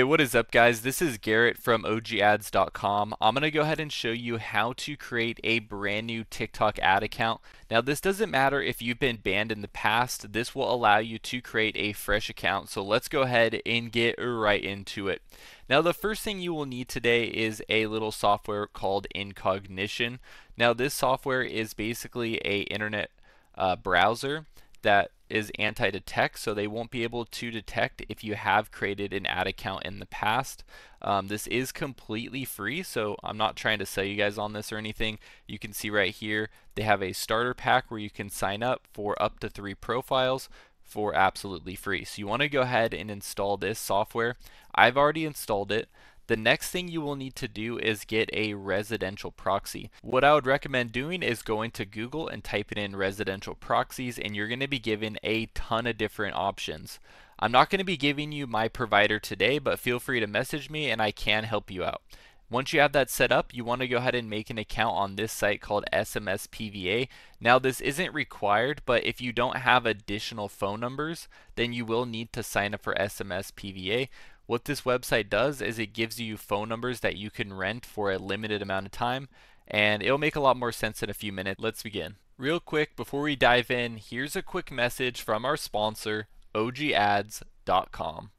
Hey, what is up guys? This is Garrit from OGAds.com. I'm going to go ahead and show you how to create a brand new TikTok ad account. Now this doesn't matter if you've been banned in the past, this will allow you to create a fresh account. So let's go ahead and get right into it. Now the first thing you will need today is a little software called Incogniton. Now this software is basically a internet uh, browser that is anti-detect so they won't be able to detect if you have created an ad account in the past. Um, this is completely free so I'm not trying to sell you guys on this or anything. You can see right here they have a starter pack where you can sign up for up to three profiles for absolutely free. So you want to go ahead and install this software. I've already installed it the next thing you will need to do is get a residential proxy. What I would recommend doing is going to Google and typing in residential proxies and you're going to be given a ton of different options. I'm not going to be giving you my provider today, but feel free to message me and I can help you out. Once you have that set up, you want to go ahead and make an account on this site called SMS PVA. Now this isn't required, but if you don't have additional phone numbers, then you will need to sign up for SMS PVA. What this website does is it gives you phone numbers that you can rent for a limited amount of time, and it'll make a lot more sense in a few minutes. Let's begin. Real quick, before we dive in, here's a quick message from our sponsor, OGAds.com.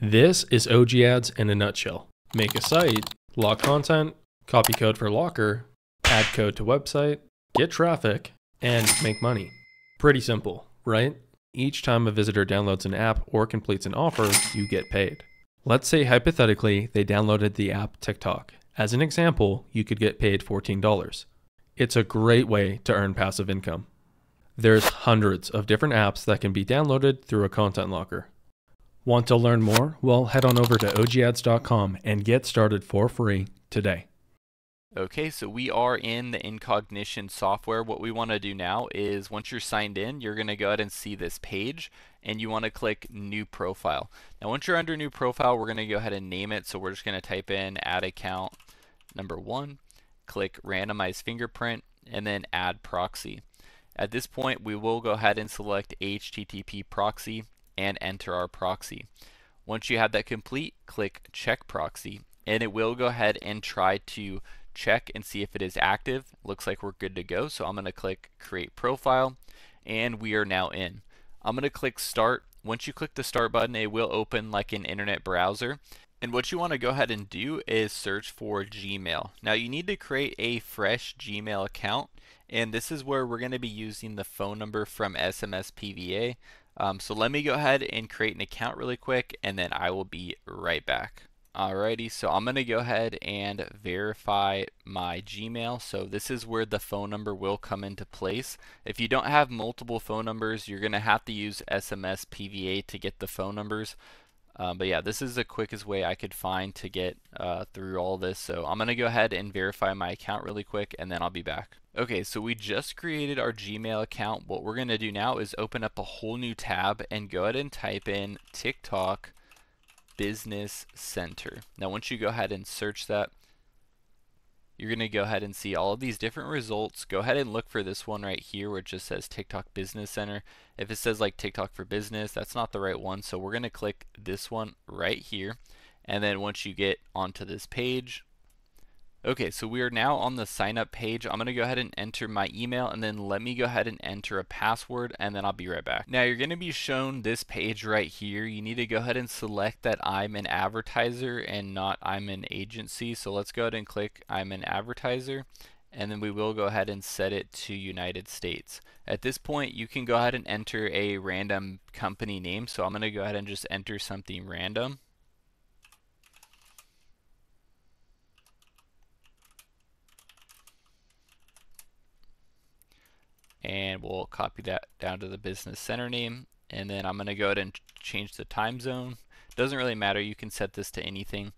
This is OGAds in a nutshell. Make a site, lock content, copy code for locker, add code to website, get traffic, and make money. Pretty simple, right? Each time a visitor downloads an app or completes an offer, you get paid. Let's say hypothetically they downloaded the app TikTok. As an example, you could get paid $14. It's a great way to earn passive income. There's hundreds of different apps that can be downloaded through a content locker. Want to learn more? Well, head on over to ogads.com and get started for free today. Okay, so we are in the Incogniton software. What we want to do now is once you're signed in, you're going to go ahead and see this page and you want to click New Profile. Now once you're under New Profile, we're going to go ahead and name it. So we're just going to type in Add Account number one, click Randomize Fingerprint, and then Add Proxy. At this point, we will go ahead and select HTTP proxy and enter our proxy. Once you have that complete, click Check Proxy, and it will go ahead and try to check and see if it is active. Looks like we're good to go. So I'm going to click create profile and we are now in. I'm going to click start. Once you click the start button, it will open like an internet browser. And what you want to go ahead and do is search for Gmail. Now you need to create a fresh Gmail account and this is where we're going to be using the phone number from SMS PVA. Um, so let me go ahead and create an account really quick and then I will be right back. Alrighty, so I'm going to go ahead and verify my Gmail. So this is where the phone number will come into place. If you don't have multiple phone numbers, you're going to have to use SMS PVA to get the phone numbers. Um, but yeah, this is the quickest way I could find to get uh, through all this. So I'm going to go ahead and verify my account really quick and then I'll be back. Okay, so we just created our Gmail account. What we're going to do now is open up a whole new tab and go ahead and type in TikTok Business Center. Now once you go ahead and search that, you're going to go ahead and see all of these different results. Go ahead and look for this one right here where it just says TikTok Business Center. If it says like TikTok for Business, that's not the right one. So we're going to click this one right here. And then once you get onto this page, Okay, so we are now on the sign up page. I'm to go ahead and enter my email and then let me go ahead and enter a password and then I'll be right back. Now you're to be shown this page right here. You need to go ahead and select that I'm an advertiser and not I'm an agency. So let's go ahead and click I'm an advertiser and then we will go ahead and set it to United States. At this point you can go ahead and enter a random company name. So I'm to go ahead and just enter something random. And we'll copy that down to the business center name. And then I'm going to go ahead and change the time zone. Doesn't really matter you can set this to anything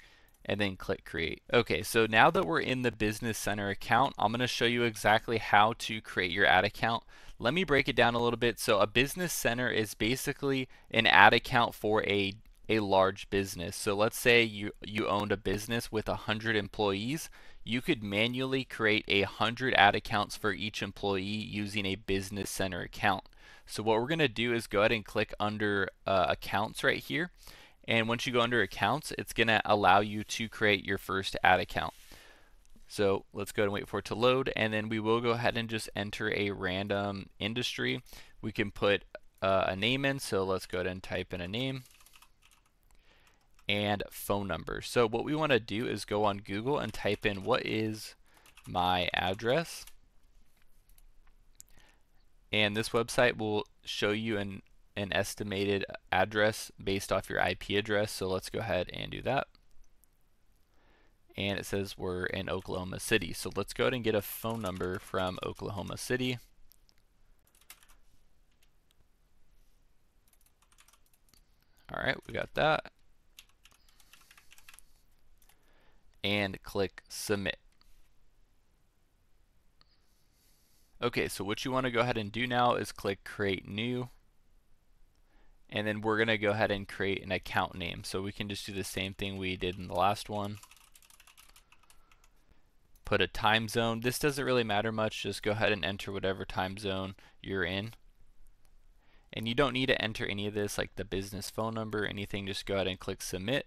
and then click create. Okay so now that we're in the business center account I'm going to show you exactly how to create your ad account. Let me break it down a little bit. So a business center is basically an ad account for a a large business. So let's say you, you owned a business with 100 employees. You could manually create a 100 ad accounts for each employee using a business center account. So what we're going to do is go ahead and click under uh, accounts right here And once you go under accounts, it's going to allow you to create your first ad account. So let's go and wait for it to load and then we will go ahead and just enter a random industry. We can put uh, a name in, so let's go ahead and type in a name and phone number. So what we want to do is go on Google and type in what is my address. And this website will show you an, an estimated address based off your IP address. So let's go ahead and do that. And it says we're in Oklahoma City. So let's go ahead and get a phone number from Oklahoma City. Alright, we got that. And click Submit. Okay, so what you want to go ahead and do now is click Create New. And then we're going to go ahead and create an account name. So we can just do the same thing we did in the last one. Put a time zone. This doesn't really matter much. Just go ahead and enter whatever time zone you're in. And you don't need to enter any of this like the business phone number, anything, just go ahead and click submit.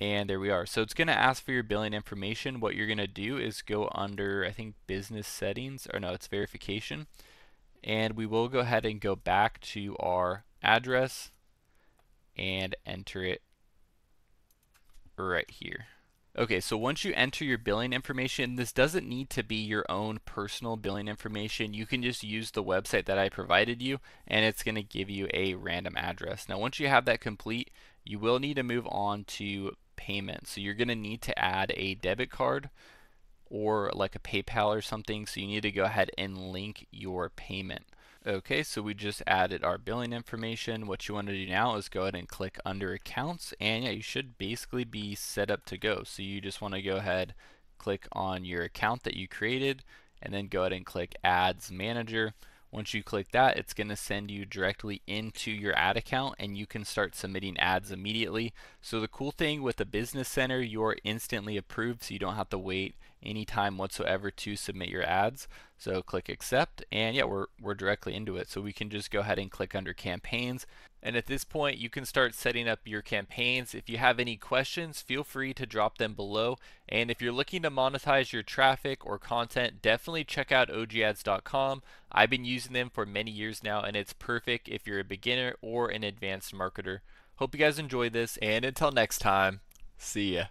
And there we are. So it's going to ask for your billing information. What you're going to do is go under, I think, business settings, or no, it's verification. And we will go ahead and go back to our address and enter it right here. Okay, so once you enter your billing information, this doesn't need to be your own personal billing information. You can just use the website that I provided you and it's going to give you a random address. Now once you have that complete, you will need to move on to payment. So you're going to need to add a debit card or like a PayPal or something. So you need to go ahead and link your payment. Okay, so we just added our billing information. What you want to do now is go ahead and click under accounts and yeah, you should basically be set up to go. So you just want to go ahead, click on your account that you created and then go ahead and click ads manager. Once you click that, it's going to send you directly into your ad account and you can start submitting ads immediately. So the cool thing with the Business Center, you're instantly approved so you don't have to wait any time whatsoever to submit your ads. So click accept and yeah, we're, we're directly into it. So we can just go ahead and click under campaigns. And at this point, you can start setting up your campaigns. If you have any questions, feel free to drop them below. And if you're looking to monetize your traffic or content, definitely check out ogads.com. I've been using them for many years now, and it's perfect if you're a beginner or an advanced marketer. Hope you guys enjoyed this, and until next time, see ya.